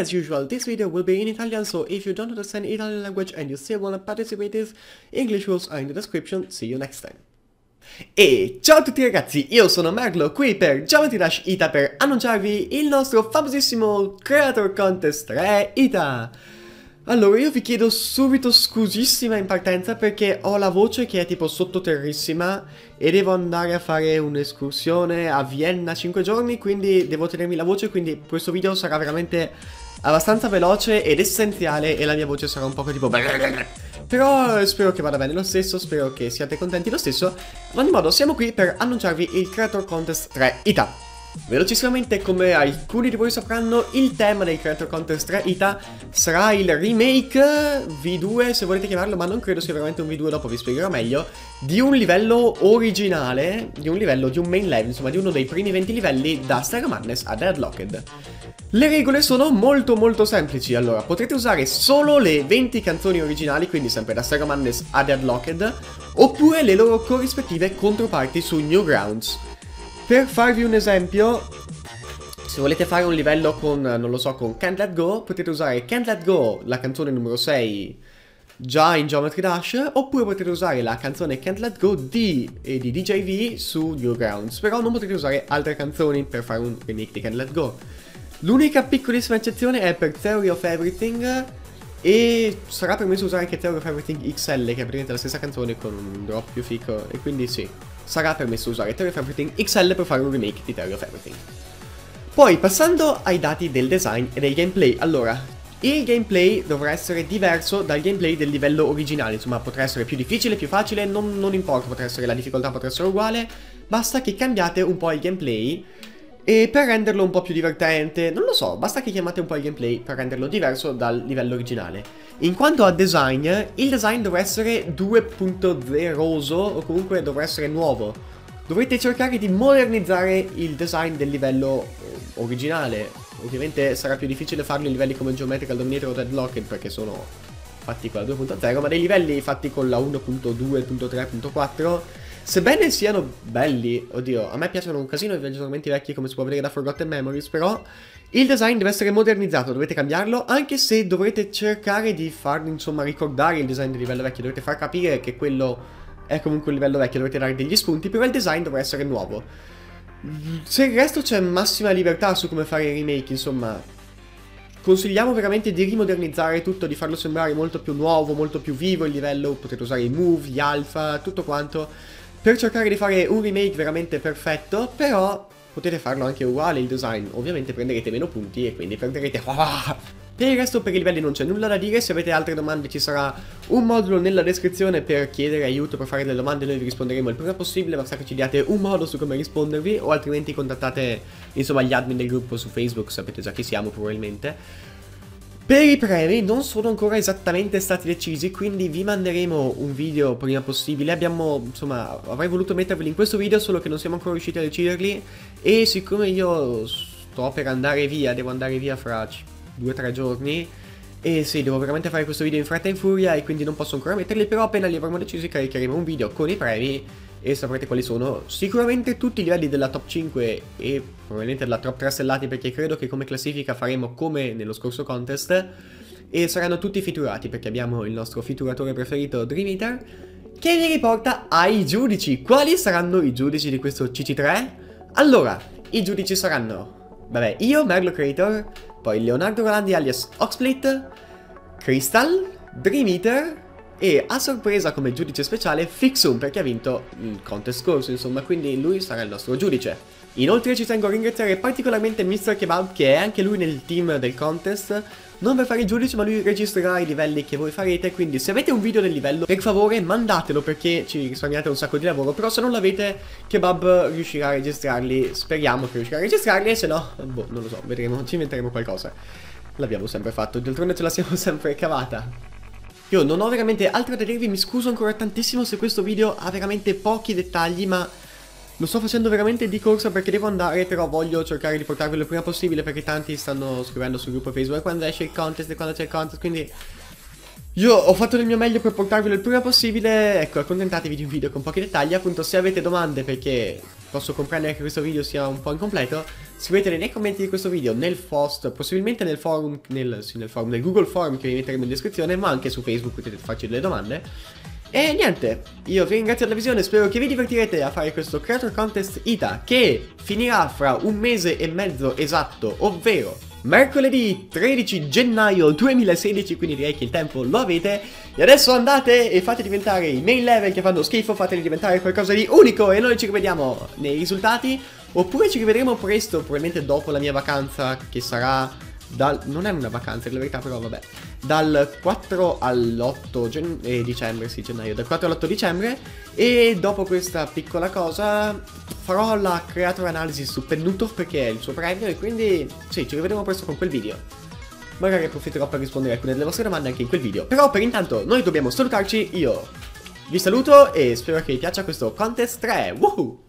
As usual, this video will be in Italian, so if you don't understand Italian language and you still wanna participate in English rules are in the description. See you next time. E ciao a tutti ragazzi, io sono Merlo qui per Geometry Dash Ita per annunciarvi il nostro famosissimo Creator Contest 3 Ita. Allora, io vi chiedo subito scusissima in partenza perché ho la voce che è tipo sottoterrissima e devo andare a fare un'escursione a Vienna 5 giorni, quindi devo tenermi la voce, quindi questo video sarà veramente abbastanza veloce ed essenziale e la mia voce sarà un po' tipo... Però spero che vada bene lo stesso, spero che siate contenti lo stesso. Ad ogni modo, siamo qui per annunciarvi il Creator Contest 3 ITA. Velocissimamente, come alcuni di voi sapranno, il tema del Creator Contest 3 ITA sarà il remake V2, se volete chiamarlo, ma non credo sia veramente un V2, dopo vi spiegherò meglio, di un livello originale, di un livello, di un main level, insomma di uno dei primi 20 livelli da Stereo Madness a Deadlocked. Le regole sono molto molto semplici, allora potrete usare solo le 20 canzoni originali, quindi sempre da Stereo Madness a Deadlocked, oppure le loro corrispettive controparti su Newgrounds. Per farvi un esempio, se volete fare un livello con, non lo so, con Can't Let Go, potete usare Can't Let Go, la canzone numero 6, già in Geometry Dash, oppure potete usare la canzone Can't Let Go di, e di DJV su Newgrounds, però non potete usare altre canzoni per fare un remake di Can't Let Go. L'unica piccolissima eccezione è per Theory of Everything, e sarà permesso usare anche Theory of Everything XL, che è praticamente la stessa canzone con un drop più fico, e quindi sì sarà permesso usare Theory of Everything XL per fare un remake di Theory of Everything. Poi, passando ai dati del design e del gameplay, allora, il gameplay dovrà essere diverso dal gameplay del livello originale, insomma potrà essere più difficile, più facile, non, non importa, potrà essere la difficoltà potrà essere uguale, basta che cambiate un po' il gameplay e per renderlo un po' più divertente, non lo so, basta che chiamate un po' il gameplay per renderlo diverso dal livello originale. In quanto a design, il design dovrà essere 2.0 o comunque dovrà essere nuovo. Dovrete cercare di modernizzare il design del livello eh, originale. Ovviamente sarà più difficile farlo in livelli come Geometrical Dominator o Deadlocked perché sono fatti con la 2.0, ma dei livelli fatti con la 1.2.3.4 Sebbene siano belli, oddio, a me piacciono un casino i videogiochi vecchi come si può vedere da Forgotten Memories, però il design deve essere modernizzato, dovete cambiarlo, anche se dovrete cercare di farlo, insomma, ricordare il design del livello vecchio, dovete far capire che quello è comunque un livello vecchio, dovete dare degli spunti, però il design dovrà essere nuovo. Se il resto c'è massima libertà su come fare i remake, insomma, consigliamo veramente di rimodernizzare tutto, di farlo sembrare molto più nuovo, molto più vivo il livello, potete usare i move, gli alpha, tutto quanto per cercare di fare un remake veramente perfetto, però potete farlo anche uguale il design, ovviamente prenderete meno punti e quindi perderete... Per il resto per i livelli non c'è nulla da dire, se avete altre domande ci sarà un modulo nella descrizione per chiedere aiuto, per fare delle domande, noi vi risponderemo il prima possibile, basta che ci diate un modo su come rispondervi o altrimenti contattate insomma gli admin del gruppo su Facebook, sapete già chi siamo probabilmente. Per i premi non sono ancora esattamente stati decisi, quindi vi manderemo un video prima possibile. Abbiamo, insomma, avrei voluto metterveli in questo video, solo che non siamo ancora riusciti a deciderli. E siccome io sto per andare via, devo andare via fra 2-3 giorni, e sì, devo veramente fare questo video in fretta e in furia e quindi non posso ancora metterli, però appena li avremo decisi caricheremo un video con i premi e saprete quali sono. Sicuramente tutti i livelli della top 5 e probabilmente della top 3 stellati perché credo che come classifica faremo come nello scorso contest e saranno tutti fiturati perché abbiamo il nostro fituratore preferito Dream Eater che vi riporta ai giudici. Quali saranno i giudici di questo CC3? Allora, i giudici saranno, vabbè, io, Merlo Creator, poi Leonardo Rolandi alias Oxsplit, Crystal, Dream Eater e a sorpresa come giudice speciale Fixum perché ha vinto il contest scorso insomma quindi lui sarà il nostro giudice. Inoltre ci tengo a ringraziare particolarmente Mr. Kebab che è anche lui nel team del contest non per fare il giudice ma lui registrerà i livelli che voi farete quindi se avete un video del livello per favore mandatelo perché ci risparmiate un sacco di lavoro però se non l'avete Kebab riuscirà a registrarli speriamo che riuscirà a registrarli e se no boh non lo so vedremo ci inventeremo qualcosa l'abbiamo sempre fatto d'altronde ce la siamo sempre cavata io non ho veramente altro da dirvi, mi scuso ancora tantissimo se questo video ha veramente pochi dettagli, ma lo sto facendo veramente di corsa perché devo andare, però voglio cercare di portarvelo il prima possibile perché tanti stanno scrivendo sul gruppo Facebook quando esce il contest e quando c'è il contest, quindi... Io ho fatto del mio meglio per portarvelo il prima possibile, ecco, accontentatevi di un video con pochi dettagli, appunto se avete domande perché posso comprendere che questo video sia un po' incompleto, Scrivetele nei commenti di questo video, nel post, possibilmente nel forum, nel, sì, nel forum, nel Google Form che vi metteremo in descrizione, ma anche su Facebook potete farci delle domande. E niente, io vi ringrazio della visione, spero che vi divertirete a fare questo Creator Contest ITA che finirà fra un mese e mezzo esatto, ovvero mercoledì 13 gennaio 2016, quindi direi che il tempo lo avete. E adesso andate e fate diventare i main level che fanno schifo, fateli diventare qualcosa di unico e noi ci rivediamo nei risultati. Oppure ci rivedremo presto, probabilmente dopo la mia vacanza, che sarà dal, non è una vacanza, è la verità, però vabbè. Dal 4 all'8 eh, dicembre, sì, gennaio, dal 4 all'8 dicembre. E dopo questa piccola cosa farò la creator analysis su Pennuto perché è il suo premio. E quindi, sì, ci rivedremo presto con quel video. Magari approfitterò per rispondere a alcune delle vostre domande anche in quel video. Però per intanto noi dobbiamo salutarci, io vi saluto e spero che vi piaccia questo Contest 3. Woohoo!